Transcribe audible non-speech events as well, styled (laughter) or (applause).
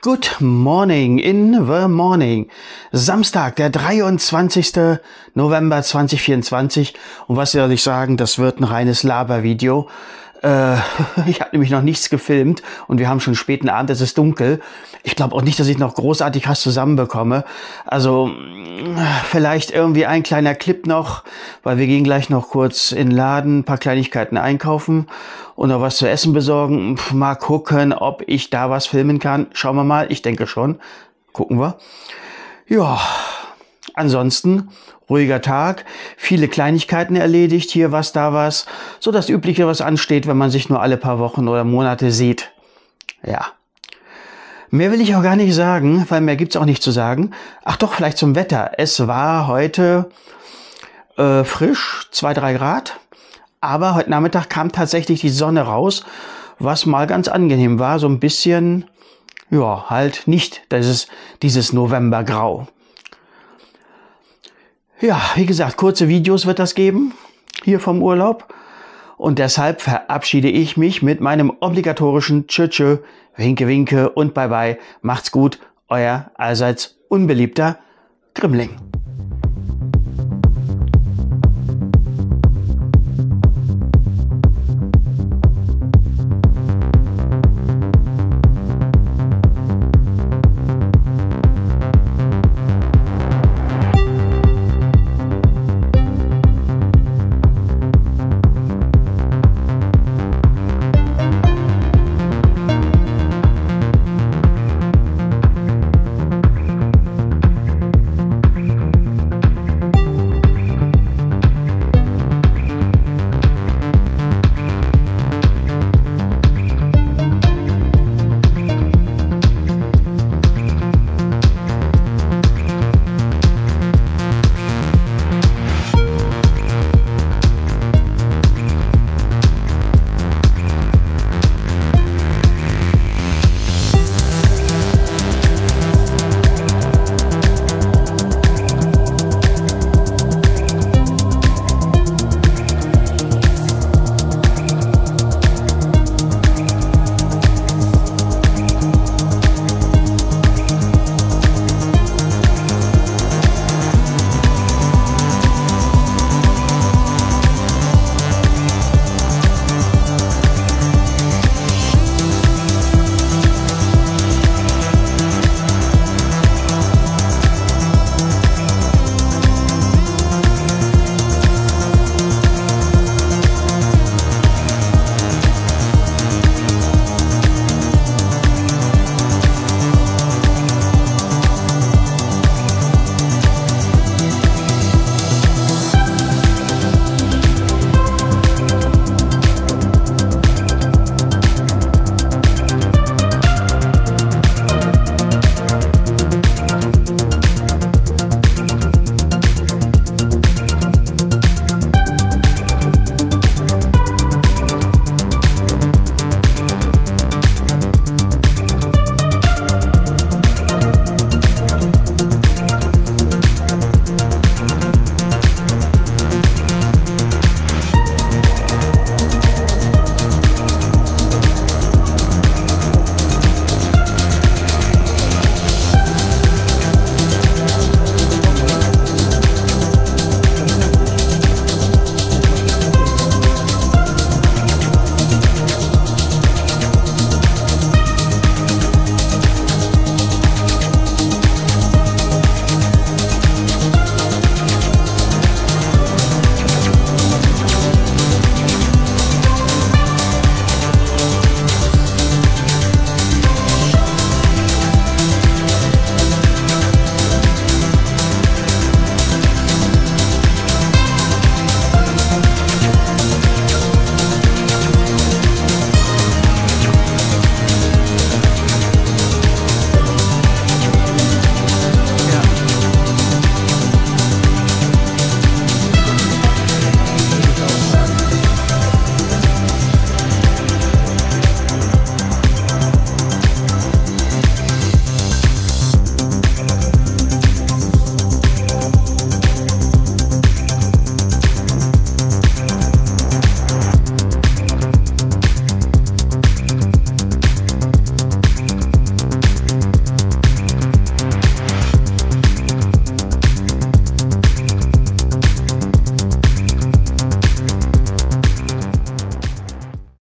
Good morning in the morning. Samstag, der 23. November 2024. Und was soll ich sagen, das wird ein reines Labervideo. Äh, (laughs) ich habe nämlich noch nichts gefilmt und wir haben schon späten Abend, es ist dunkel. Ich glaube auch nicht, dass ich noch großartig was zusammenbekomme. Also vielleicht irgendwie ein kleiner Clip noch, weil wir gehen gleich noch kurz in den Laden, ein paar Kleinigkeiten einkaufen und noch was zu essen besorgen. Mal gucken, ob ich da was filmen kann. Schauen wir mal. Ich denke schon. Gucken wir. Ja, ansonsten ruhiger Tag, viele Kleinigkeiten erledigt, hier was, da was, so das Übliche, was ansteht, wenn man sich nur alle paar Wochen oder Monate sieht. Ja. Mehr will ich auch gar nicht sagen, weil mehr gibt's auch nicht zu sagen. Ach doch, vielleicht zum Wetter. Es war heute äh, frisch, zwei drei Grad, aber heute Nachmittag kam tatsächlich die Sonne raus, was mal ganz angenehm war, so ein bisschen, ja, halt nicht dieses, dieses Novembergrau. Ja, wie gesagt, kurze Videos wird das geben, hier vom Urlaub. Und deshalb verabschiede ich mich mit meinem obligatorischen Tschö, Winke, Winke und Bye Bye. Macht's gut, euer allseits unbeliebter Grimling.